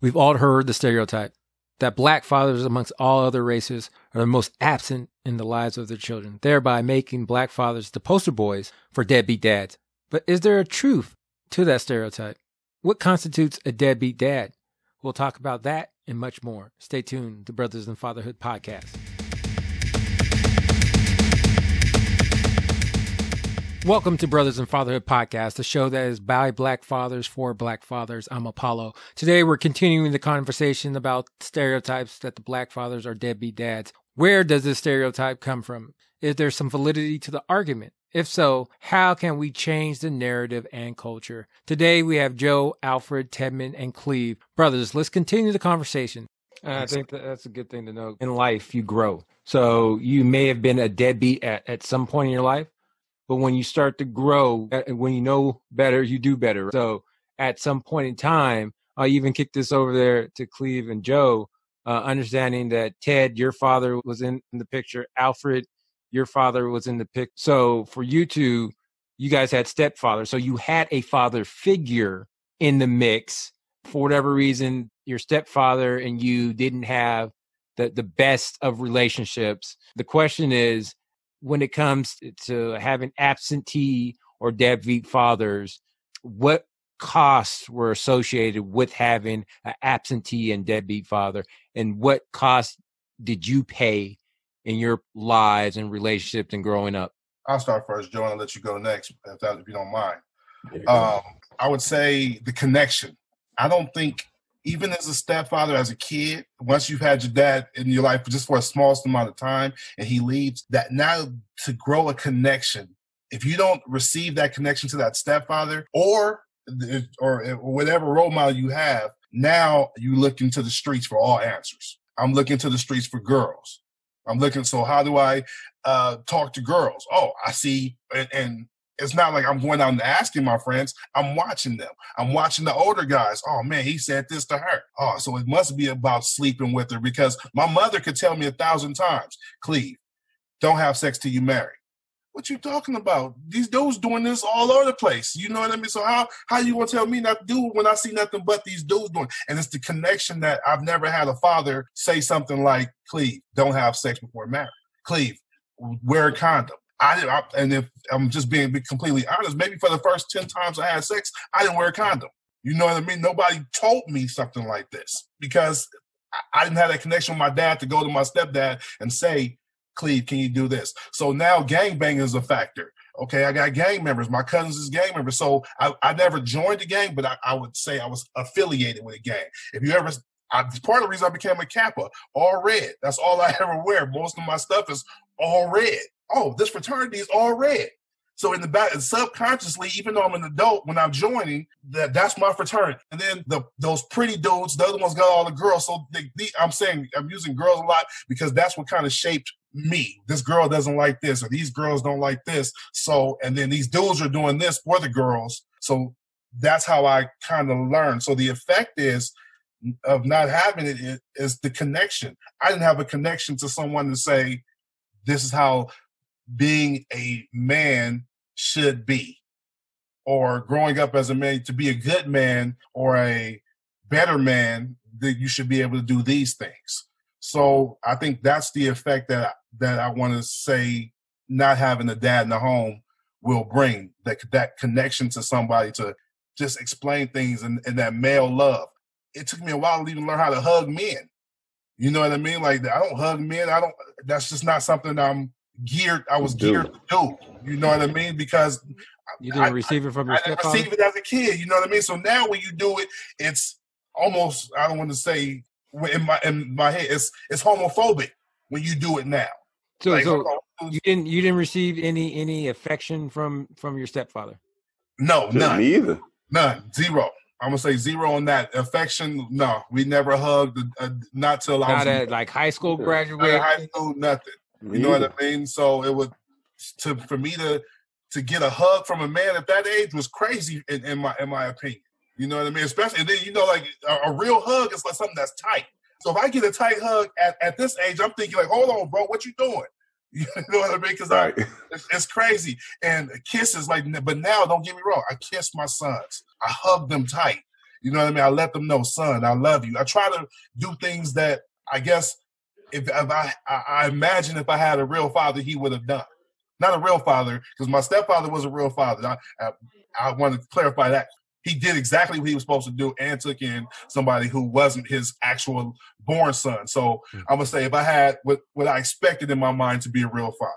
We've all heard the stereotype that black fathers, amongst all other races, are the most absent in the lives of their children, thereby making black fathers the poster boys for deadbeat dads. But is there a truth to that stereotype? What constitutes a deadbeat dad? We'll talk about that and much more. Stay tuned to Brothers in Fatherhood podcast. Welcome to Brothers in Fatherhood podcast, the show that is by black fathers for black fathers. I'm Apollo. Today we're continuing the conversation about stereotypes that the black fathers are deadbeat dads. Where does this stereotype come from? Is there some validity to the argument? If so, how can we change the narrative and culture? Today we have Joe, Alfred, Tedman, and Cleve. Brothers, let's continue the conversation. Uh, I think that that's a good thing to know. In life, you grow. So you may have been a deadbeat at, at some point in your life, but when you start to grow, uh, when you know better, you do better. So at some point in time, I even kick this over there to Cleve and Joe, uh, understanding that Ted, your father was in, in the picture, Alfred, your father was in the pic. So for you two, you guys had stepfather. So you had a father figure in the mix. For whatever reason, your stepfather and you didn't have the, the best of relationships. The question is, when it comes to having absentee or deadbeat fathers, what costs were associated with having an absentee and deadbeat father, and what costs did you pay in your lives and relationships and growing up? I'll start first, Joe, and I'll let you go next, if, that, if you don't mind. Um, I would say the connection. I don't think, even as a stepfather, as a kid, once you've had your dad in your life just for a small amount of time and he leaves, that now to grow a connection, if you don't receive that connection to that stepfather or or whatever role model you have, now you look into the streets for all answers. I'm looking to the streets for girls. I'm looking. So how do I uh, talk to girls? Oh, I see, and, and it's not like I'm going out and asking my friends. I'm watching them. I'm watching the older guys. Oh man, he said this to her. Oh, so it must be about sleeping with her because my mother could tell me a thousand times, Cleve, don't have sex till you marry. What you talking about? These dudes doing this all over the place. You know what I mean? So how how you gonna tell me not to do it when I see nothing but these dudes doing? And it's the connection that I've never had a father say something like, "Cleve, don't have sex before marriage. Cleve, wear a condom." I, I and if I'm just being completely honest, maybe for the first ten times I had sex, I didn't wear a condom. You know what I mean? Nobody told me something like this because I didn't have that connection with my dad to go to my stepdad and say, Cleve, can you do this? So now gangbang is a factor. Okay, I got gang members. My cousins is gang members. So I, I never joined the gang, but I, I, would say I was affiliated with a gang. If you ever, I, part of the reason I became a Kappa, all red. That's all I ever wear. Most of my stuff is all red. Oh, this fraternity is all red. So in the back, subconsciously, even though I'm an adult, when I'm joining, that that's my fraternity. And then the those pretty dudes, the other ones got all the girls. So they, they, I'm saying I'm using girls a lot because that's what kind of shaped me. This girl doesn't like this, or these girls don't like this. So, and then these dudes are doing this for the girls. So that's how I kind of learned. So the effect is of not having it is the connection. I didn't have a connection to someone to say, this is how being a man should be. Or growing up as a man to be a good man or a better man, that you should be able to do these things. So I think that's the effect that that I want to say not having a dad in the home will bring that that connection to somebody to just explain things and, and that male love. It took me a while to even learn how to hug men. You know what I mean? Like I don't hug men. I don't. That's just not something I'm geared. I was Dude. geared to do. You know what I mean? Because you didn't I, receive it from your I, stepfather. I received it as a kid. You know what I mean? So now when you do it, it's almost. I don't want to say in my in my head, it's it's homophobic when you do it now. So, like, so you didn't you didn't receive any any affection from from your stepfather? No, none. Me either. None. Zero. I'm gonna say zero on that affection. No, we never hugged. Uh, not till not I was at like high school graduation. High school, nothing. You know what I mean? So it was to for me to to get a hug from a man at that age was crazy in, in my in my opinion. You know what I mean? Especially and then you know like a, a real hug is like something that's tight. So if I get a tight hug at, at this age, I'm thinking like, hold on, bro, what you doing? You know what I mean? Because right. it's, it's, crazy. And kisses, like, but now, don't get me wrong, I kiss my sons. I hug them tight. You know what I mean? I let them know, son, I love you. I try to do things that I guess if, if I, I, I imagine if I had a real father, he would have done. Not a real father, because my stepfather was a real father. I, I, I want to clarify that he did exactly what he was supposed to do and took in somebody who wasn't his actual born son. So mm-hmm. I'm gonna say if I had what what I expected in my mind to be a real father.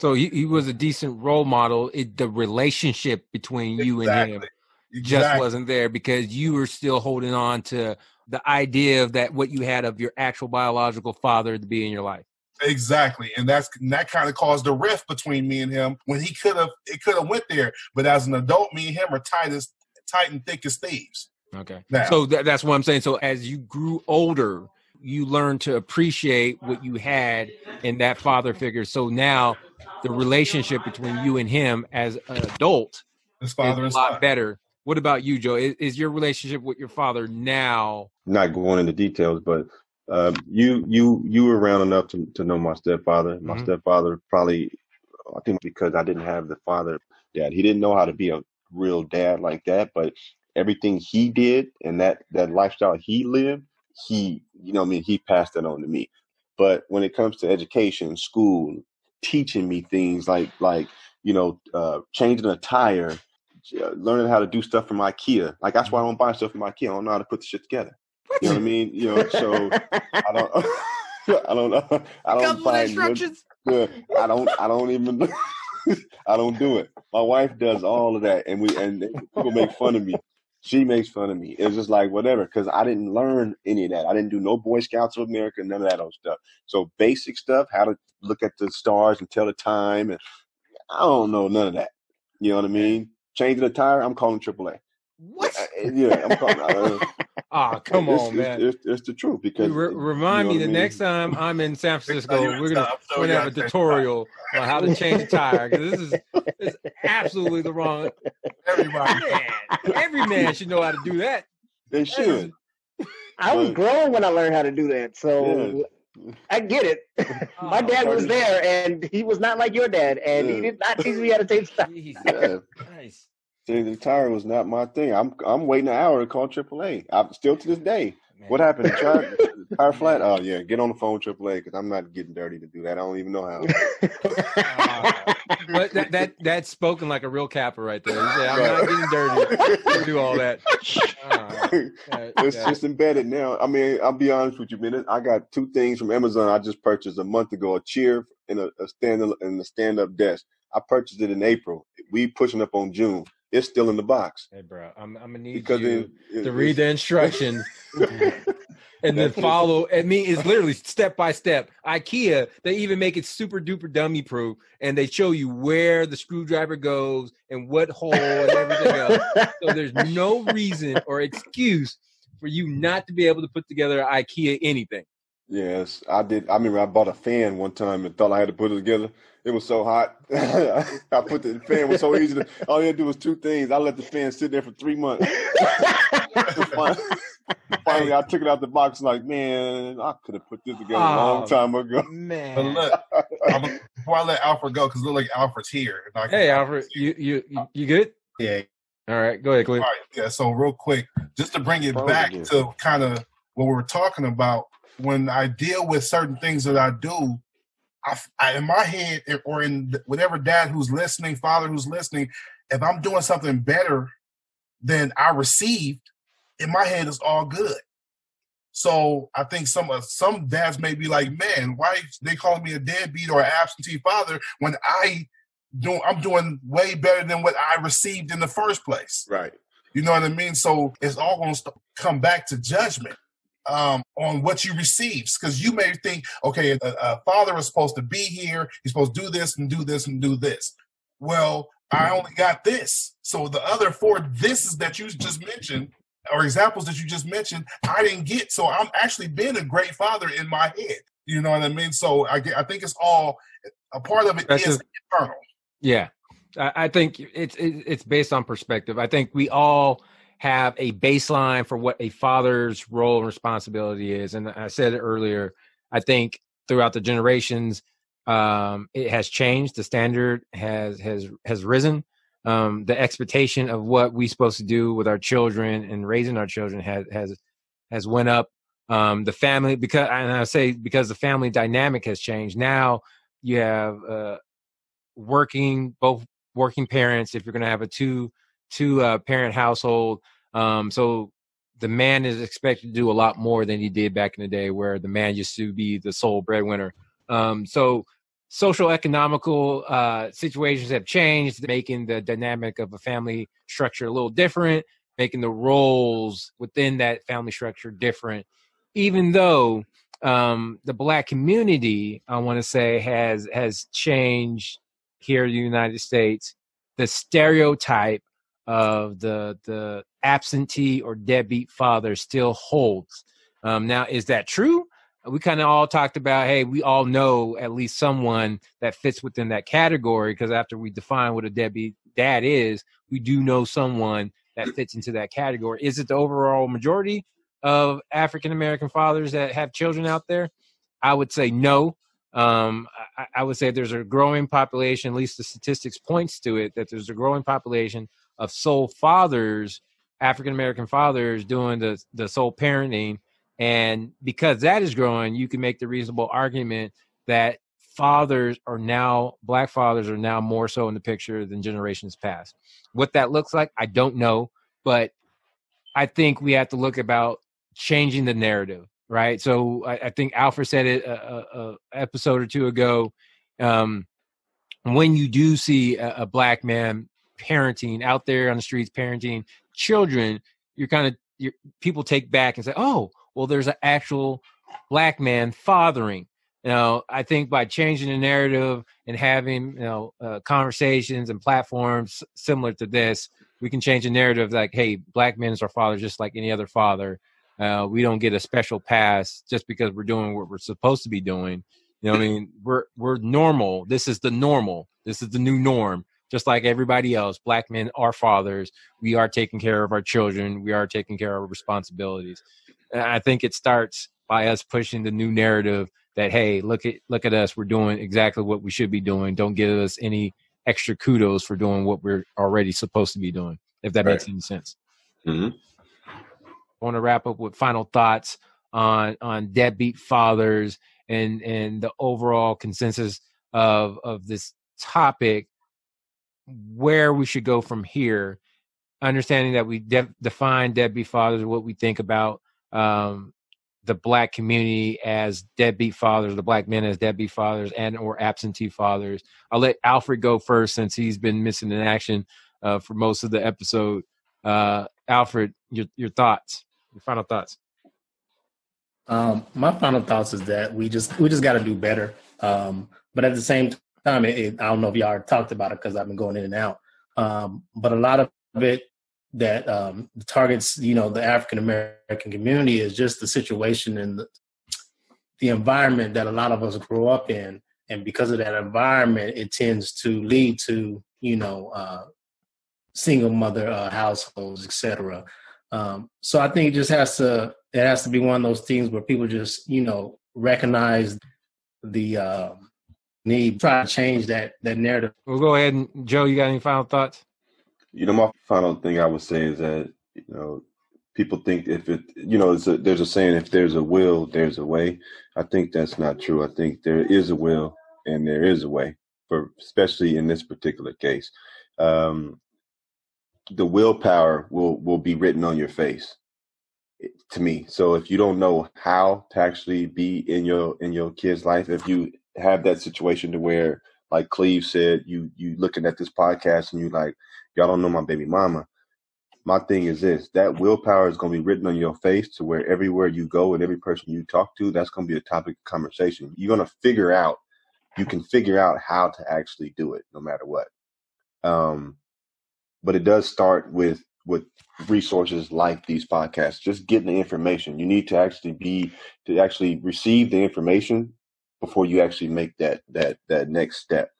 So he, he was a decent role model. It, the relationship between you exactly. and him exactly. just wasn't there because you were still holding on to the idea of that what you had of your actual biological father to be in your life. Exactly, and that's and that kind of caused a rift between me and him when he could have it could have went there. But as an adult, me and him are tight as tight and thick as thieves. Okay. Now, so th- that's what I'm saying. So as you grew older, you learned to appreciate what you had in that father figure. So now the relationship between you and him as an adult his father is a lot son. better. What about you, Joe? Is, is, your relationship with your father now? Not going into details, but uh, you you you were around enough to, to know my stepfather. My mm-hmm. stepfather probably, I think, because I didn't have the father dad. He didn't know how to be a real dad like that, but everything he did and that that lifestyle he lived, he you know I mean he passed it on to me. But when it comes to education, school, teaching me things like like you know uh, changing a tire, uh, learning how to do stuff from IKEA. Like that's why I don't buy stuff from IKEA. I don't know how to put the shit together. You know what I mean? You know, so I don't. I don't know. I don't find instructions. I don't. I don't even. I don't do it. My wife does all of that, and we and people make fun of me. She makes fun of me. It's just like whatever, because I didn't learn any of that. I didn't do no Boy Scouts of America, none of that old stuff. So basic stuff, how to look at the stars and tell the time, and I don't know none of that. You know what I mean? Changing the tire, I'm calling AAA. What? Yeah, I'm calling. Uh, Ah, oh, come it's, on, man. It's, it's, it's, the truth because Re- remind you know me the mean? next time I'm in San Francisco, we're gonna, so we're gonna have a tutorial on how to change a tire because this is, this is absolutely the wrong. Everybody, man, every man should know how to do that. They should. I was grown when I learned how to do that, so yeah. I get it. My oh, dad was there, and he was not like your dad, and yeah. he did not teach me how to change tires. Yeah. nice. Changing the tire was not my thing. I'm I'm waiting an hour to call AAA. I'm still to this day. Man. What happened? The tire, tire flat? Oh yeah, get on the phone AAA because I'm not getting dirty to do that. I don't even know how. uh, but that, that that's spoken like a real Kappa right there. Said, I'm right. not getting dirty to do all that. Uh, it's yeah. just embedded now. I mean, I'll be honest with you, man. I got two things from Amazon. I just purchased a month ago: a chair and a, a stand and a stand up desk. I purchased it in April. We pushing up on June it's still in the box. Hey, bro, I'm, I'm gonna need because you it, it, to read the instructions and then follow. I mean, it's literally step by step. IKEA, they even make it super duper dummy proof, and they show you where the screwdriver goes and what hole and everything else. So there's no reason or excuse for you not to be able to put together IKEA anything. Yes, I did. I remember I bought a fan one time and thought I had to put it together. It was so hot. I put the fan was so easy. To, all you had to do was two things. I let the fan sit there for three months. Finally, I took it out the box. Like, man, I could have put this together oh, a long oh, time ago. Man, but look, I'm, before I let Alfred go, because look like Alfred's here. Hey, Alfred, you you you good? Yeah. All right, go ahead, Cliff. All right, yeah. So real quick, just to bring it back to kind of what we were talking about when I deal with certain things that I do, I, I, in my head eh, or in whatever dad who's listening, father who's listening, if I'm doing something better than I received, in my head it's all good. So I think some some dads may be like, man, why they call me a deadbeat or an absentee father when I do I'm doing way better than what I received in the first place. Right. You know what I mean? So it's all going to come back to judgment um, on what you receive. Because you may think, okay, a, a father is supposed to be here. He's supposed to do this and do this and do this. Well, I only got this. So the other four thises that you just mentioned, or examples that you just mentioned, I didn't get. So I'm actually being a great father in my head. You know what I mean? So I, I think it's all a part of it That's is internal. Yeah, I think it's it's based on perspective. I think we all have a baseline for what a father's role and responsibility is. And I said it earlier, I think throughout the generations, um, it has changed. The standard has has has risen. um, the expectation of what we're supposed to do with our children and raising our children has has has went up. Um, the family because and I say because the family dynamic has changed. Now you have uh, working both working parents. If you're going to have a two two uh, parent household, um, so the man is expected to do a lot more than he did back in the day, where the man used to be the sole breadwinner. Um, so social economical uh, situations have changed, making the dynamic of a family structure a little different, making the roles within that family structure different. Even though um, the black community, I want to say, has has changed here in the United States. The stereotype of the the absentee or deadbeat father still holds. Um, now, is that true? we kind of all talked about hey we all know at least someone that fits within that category because after we define what a deadbeat dad is we do know someone that fits into that category is it the overall majority of african american fathers that have children out there i would say no um, I, I, would say there's a growing population at least the statistics points to it that there's a growing population of sole fathers african american fathers doing the the sole parenting and because that is growing, you can make the reasonable argument that fathers are now black fathers are now more so in the picture than generations past. What that looks like, I don't know, but I think we have to look about changing the narrative, right? So I, I think Alfred said it a, a, a, episode or two ago. Um, when you do see a, a black man parenting out there on the streets, parenting children, you're kind of people take back and say, "Oh, well, there's an actual black man fathering. You know, I think by changing the narrative and having you know uh, conversations and platforms similar to this, we can change the narrative. Like, hey, black men are fathers just like any other father. Uh, we don't get a special pass just because we're doing what we're supposed to be doing. You know, I mean, we're we're normal. This is the normal. This is the new norm. Just like everybody else, black men are fathers. We are taking care of our children. We are taking care of our responsibilities. And I think it starts by us pushing the new narrative that hey, look at look at us, we're doing exactly what we should be doing. Don't give us any extra kudos for doing what we're already supposed to be doing. If that right. makes any sense. Mm-hmm. I want to wrap up with final thoughts on on deadbeat fathers and and the overall consensus of of this topic where we should go from here understanding that we de- define deadbeat fathers what we think about um, the black community as deadbeat fathers, the black men as deadbeat fathers, and or absentee fathers. I'll let Alfred go first since he's been missing in action uh, for most of the episode. Uh, Alfred, your your thoughts, your final thoughts. Um, my final thoughts is that we just we just got to do better. Um, but at the same time, it, it, I don't know if y'all talked about it because I've been going in and out. Um, but a lot of it that um, targets you know the African American community is just the situation and the, the environment that a lot of us grow up in, and because of that environment, it tends to lead to you know uh, single mother uh, households, etc. Um, so I think it just has to it has to be one of those things where people just you know recognize the uh, need, try to change that that narrative. We'll go ahead and Joe. You got any final thoughts? You know, my final thing I would say is that you know people think if it you know a, there's a saying if there's a will there's a way. I think that's not true. I think there is a will and there is a way for especially in this particular case. Um, the willpower will will be written on your face to me. So if you don't know how to actually be in your in your kid's life, if you have that situation to where like Cleve said, you you looking at this podcast and you like, y'all don't know my baby mama. My thing is this: that willpower is going to be written on your face to where everywhere you go and every person you talk to, that's going to be a topic of conversation. You're going to figure out, you can figure out how to actually do it, no matter what. Um, but it does start with with resources like these podcasts. Just getting the information. You need to actually be to actually receive the information before you actually make that that that next step.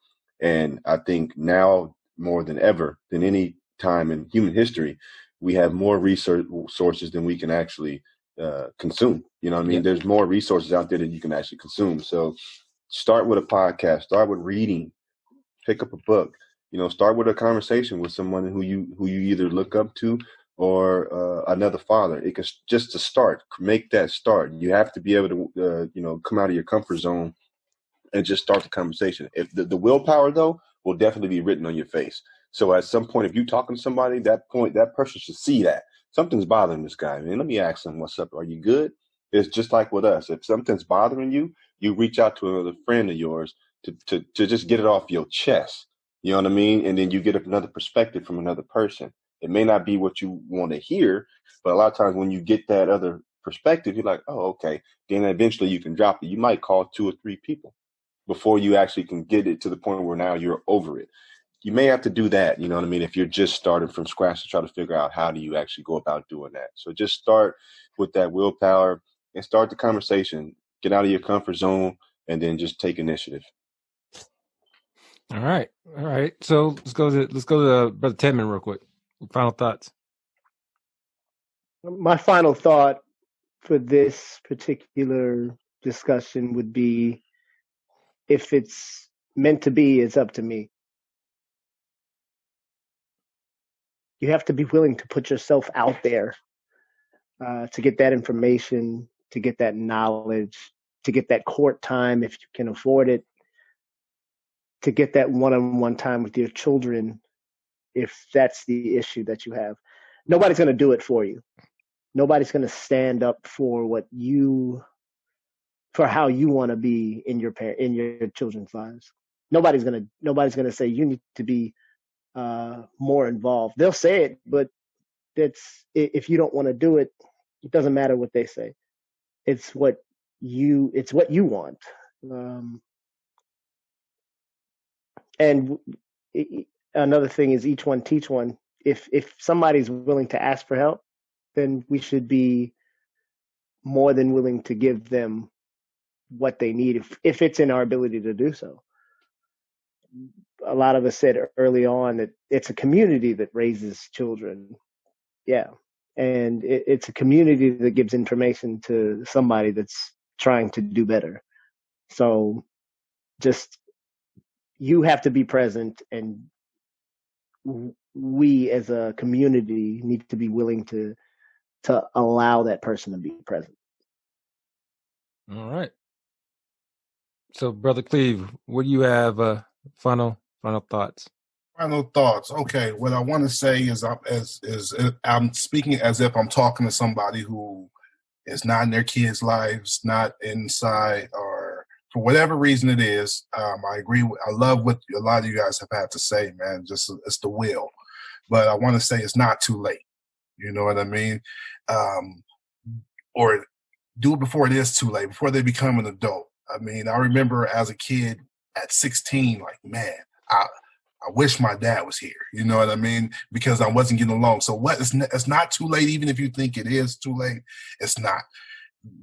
And I think now more than ever than any time in human history, we have more research sources than we can actually uh, consume. You know what I mean? Yeah. There's more resources out there that you can actually consume. So start with a podcast, start with reading, pick up a book. You know, start with a conversation with someone who you who you either look up to or uh, another father. It can just to start, make that start. You have to be able to, uh, you know, come out of your comfort zone and just start the conversation. If the, the willpower though will definitely be written on your face. So at some point, if you're talking to somebody, that point, that person should see that something's bothering this guy. Man, let me ask him, what's up? Are you good? It's just like with us. If something's bothering you, you reach out to another friend of yours to, to, to just get it off your chest. You know what I mean? And then you get another perspective from another person. It may not be what you want to hear, but a lot of times when you get that other perspective, you're like, oh, okay. Then eventually you can drop it. You might call two or three people before you actually can get it to the point where now you're over it. You may have to do that, you know what I mean, if you're just starting from scratch to try to figure out how do you actually go about doing that. So just start with that willpower and start the conversation. Get out of your comfort zone and then just take initiative. All right. All right. So let's go to let's go to uh, Brother Tedman real quick. Final thoughts. My final thought for this particular discussion would be if it's meant to be, it's up to me. You have to be willing to put yourself out there uh, to get that information, to get that knowledge, to get that court time if you can afford it, to get that one on one time with your children if that's the issue that you have. Nobody's going to do it for you. Nobody's going to stand up for what you for how you want to be in your parent in your children's lives. Nobody's gonna nobody's gonna say you need to be uh, more involved. They'll say it, but it's if you don't want to do it, it doesn't matter what they say. It's what you it's what you want. Um, and another thing is each one teach one. If if somebody's willing to ask for help, then we should be more than willing to give them what they need if, if it's in our ability to do so. A lot of us said early on that it's a community that raises children. Yeah. And it, it's a community that gives information to somebody that's trying to do better. So just you have to be present and we as a community need to be willing to to allow that person to be present. All right. So, brother Cleve, what do you have? Uh, final final thoughts. Final thoughts. Okay, what I want to say is, I'm as is I'm speaking as if I'm talking to somebody who is not in their kids' lives, not inside, or for whatever reason it is. Um, I agree. With, I love what a lot of you guys have had to say, man. Just it's the will, but I want to say it's not too late. You know what I mean? Um, or do it before it is too late, before they become an adult. I mean, I remember as a kid at 16, like, man, I, I wish my dad was here. You know what I mean? Because I wasn't getting along. So what? It's, n- it's not too late, even if you think it is too late. It's not.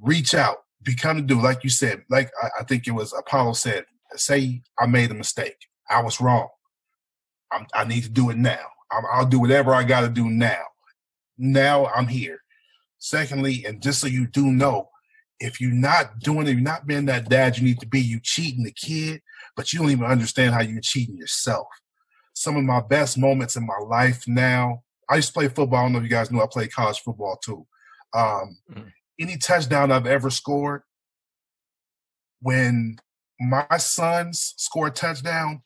Reach out, become a dude. Like you said, like I, I think it was Apollo said, say I made a mistake. I was wrong. I'm, i need to do it now. i will do whatever I got to do now. Now I'm here. Secondly, and just so you do know, if you're not doing it, you're not being that dad you need to be, you cheating the kid, but you don't even understand how you're cheating yourself. Some of my best moments in my life now, I used to play football. I don't know if you guys know I played college football too. Um, mm-hmm. Any touchdown I've ever scored, when my sons score a touchdown,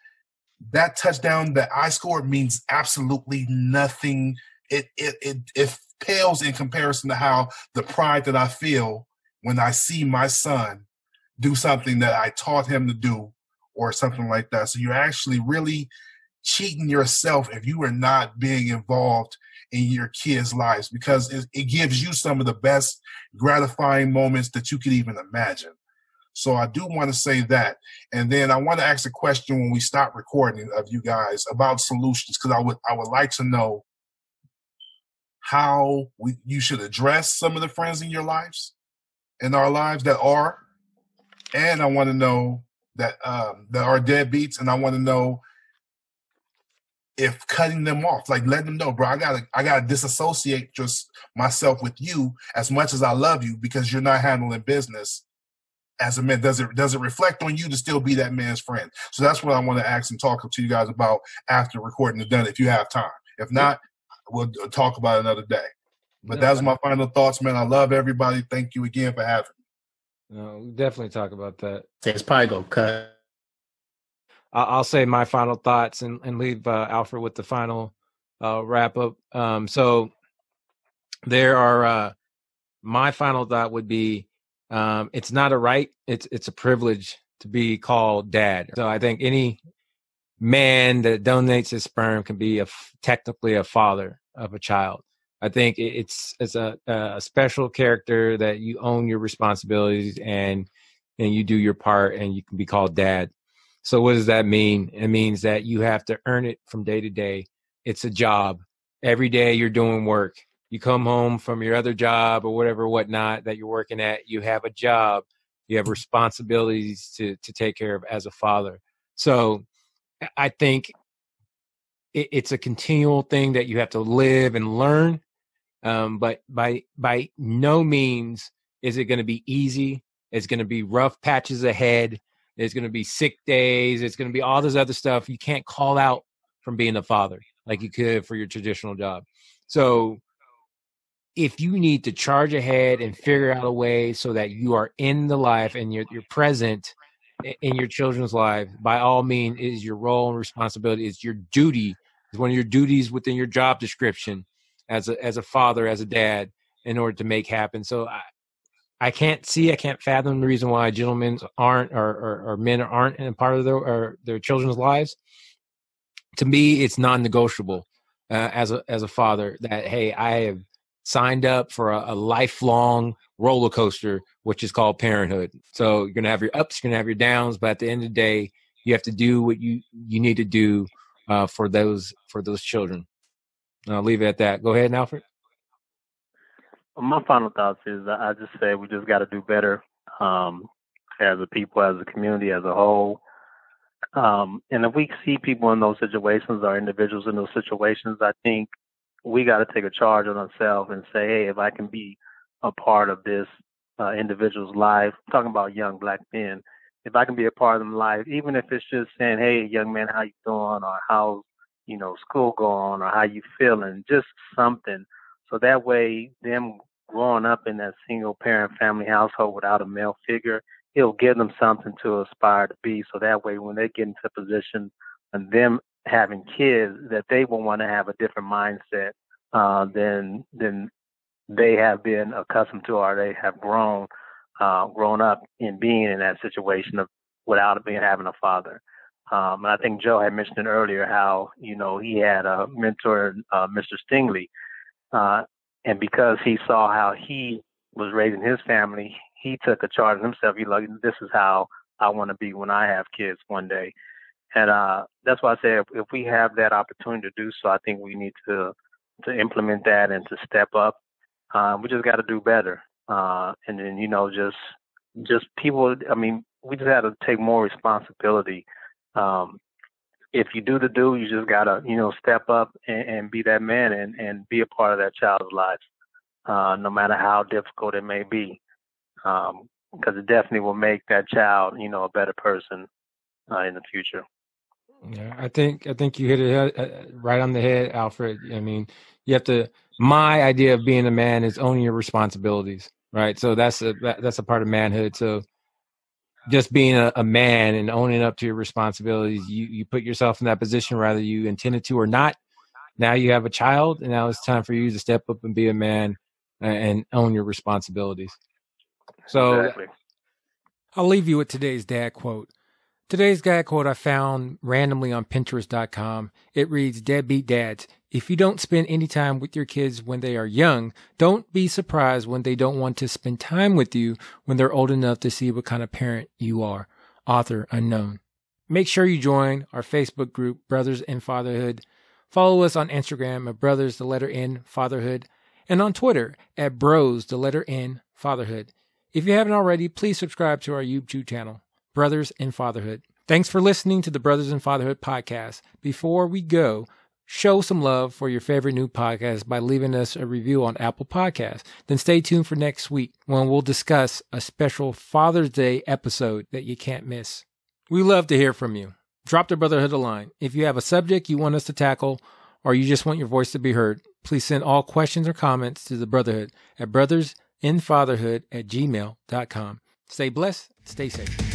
that touchdown that I scored means absolutely nothing. It it it, it pales in comparison to how the pride that I feel when I see my son do something that I taught him to do or something like that. So you're actually really cheating yourself if you are not being involved in your kids' lives because it, it gives you some of the best gratifying moments that you could even imagine. So I do want to say that. And then I want to ask a question when we stop recording of you guys about solutions because I would I would like to know how we, you should address some of the friends in your lives in our lives that are, and I want to know that um, that are deadbeats, and I want to know if cutting them off, like letting them know, bro, I gotta I gotta disassociate just myself with you as much as I love you because you're not handling business as a man? Does it does it reflect on you to still be that man's friend? So that's what I want to ask and talk to you guys about after recording is done, if you have time. If not, we'll uh, talk about another day. But that's my final thoughts, man. I love everybody. Thank you again for having me. No, we'll definitely talk about that. It's probably gonna cut. I'll say my final thoughts and, and leave uh, Alfred with the final uh, wrap up. Um, so there are uh, my final thought would be um, it's not a right it's it's a privilege to be called dad. So i think any man that donates his sperm can be a technically a father of a child. I think it's it's a, a special character that you own your responsibilities and and you do your part and you can be called dad so what does that mean? It means that you have to earn it from day to day. It's a job. Every day you're doing work. You come home from your other job or whatever whatnot that you're working at you have a job. You have responsibilities to to take care of as a father. So i think it, it's a continual thing that you have to live and learn um, but by by no means is it going to be easy. It's going to be rough patches ahead there's going to be sick days it's going to be all this other stuff you can't call out from being a father like you could for your traditional job so if you need to charge ahead and figure out a way so that you are in the life and you're, you're present in your children's life, by all means, is your role and responsibility. It's your duty. It's one of your duties within your job description as a as a father, as a dad, in order to make happen. So I, I can't see, I can't fathom the reason why gentlemen aren't or, or, or men aren't in part of their or their children's lives. To me, it's non-negotiable uh, as a as a father that hey, I have signed up for a, a, lifelong roller coaster, which is called parenthood. So you're gonna have your ups, you're gonna have your downs, but at the end of the day, you have to do what you you need to do uh, for those for those children. And I'll leave it at that. Go ahead, Alfred. My final thoughts is I just say we just got to do better um, as a people, as a community, as a whole. Um, and if we see people in those situations or individuals in those situations, I think we got to take a charge on ourselves and say, hey, if I can be a part of this uh, individual's life, I'm talking about young black men, if I can be a part of them life, even if it's just saying, hey, young man, how you doing, or how's you know school going, or how you feeling, just something, so that way them growing up in that single parent family household without a male figure, it'll give them something to aspire to be. So that way, when they get into a position and them having kids that they will want to have a different mindset uh, than than they have been accustomed to or they have grown uh, grown up in being in that situation of without being having a father. Um, and I think Joe had mentioned earlier how you know he had a mentor, uh, Mr. Stingley, uh, and because he saw how he was raising his family, he took a charge of himself. He like, this is how I want to be when I have kids one day. And uh, that's why I say if, if we have that opportunity to do so, I think we need to to implement that and to step up. Uh, we just got to do better. Uh, and then you know, just just people. I mean, we just got to take more responsibility. Um, if you do the do, you just gotta you know step up and, and be that man and and be a part of that child's life, uh, no matter how difficult it may be, because um, it definitely will make that child you know a better person uh, in the future. Yeah, I think I think you hit it uh, right on the head, Alfred. I mean, you have to. My idea of being a man is owning your responsibilities, right? So that's a that's a part of manhood. So just being a, a, man and owning up to your responsibilities, you you put yourself in that position, whether you intended to or not. Now you have a child, and now it's time for you to step up and be a man and own your responsibilities. So exactly. I'll leave you with today's dad quote. Today's guide quote I found randomly on Pinterest.com. It reads Deadbeat Dads. If you don't spend any time with your kids when they are young, don't be surprised when they don't want to spend time with you when they're old enough to see what kind of parent you are. Author unknown. Make sure you join our Facebook group, Brothers in Fatherhood. Follow us on Instagram at Brothers, the letter N, Fatherhood, and on Twitter at Bros, the letter N, Fatherhood. If you haven't already, please subscribe to our YouTube channel. Brothers in Fatherhood. Thanks for listening to the Brothers in Fatherhood podcast. Before we go, show some love for your favorite new podcast by leaving us a review on Apple Podcasts. Then stay tuned for next week when we'll discuss a special Father's Day episode that you can't miss. We love to hear from you. Drop the Brotherhood a line. If you have a subject you want us to tackle or you just want your voice to be heard, please send all questions or comments to the Brotherhood at brothersinfatherhood at gmail.com. Stay blessed, stay safe.